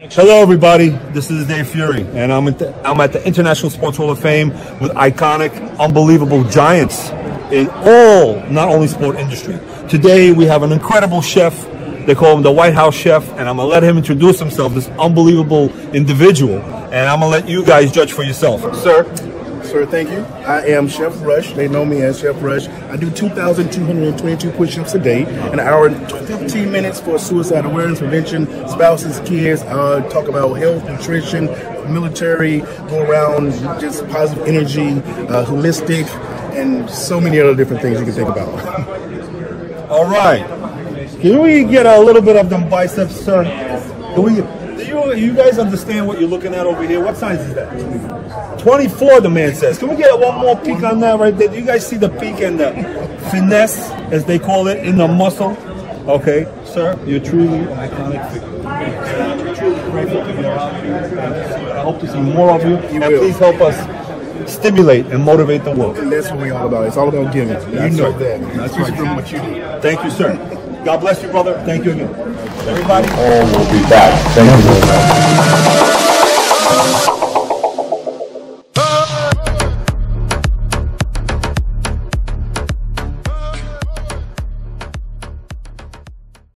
Hello, everybody. This is Dave Fury, and I'm at, the, I'm at the International Sports Hall of Fame with iconic, unbelievable giants in all, not only sport industry. Today, we have an incredible chef. They call him the White House Chef, and I'm gonna let him introduce himself. This unbelievable individual, and I'm gonna let you guys judge for yourself, sir. Sir, thank you. I am Chef Rush. They know me as Chef Rush. I do 2,222 push-ups a day, an hour and 15 minutes for suicide awareness prevention, spouses, kids. Uh, talk about health, nutrition, military, go around just positive energy, uh, holistic, and so many other different things you can think about. All right. Can we get a little bit of them biceps, sir? Can we? You, you guys understand what you're looking at over here? What size is that? 24, the man says. Can we get one more peek on that right there? Do you guys see the peak and the finesse, as they call it, in the muscle? Okay, sir, you're truly an iconic figure. I'm truly grateful to be around you. I hope to see more of you. You and will. please help us stimulate and motivate the world. And that's what we all about. It's all about giving. You know right. that. That's Just right. what you do. Thank you, sir. God bless you, brother. Thank you again. Everybody. all will be back. Thank you.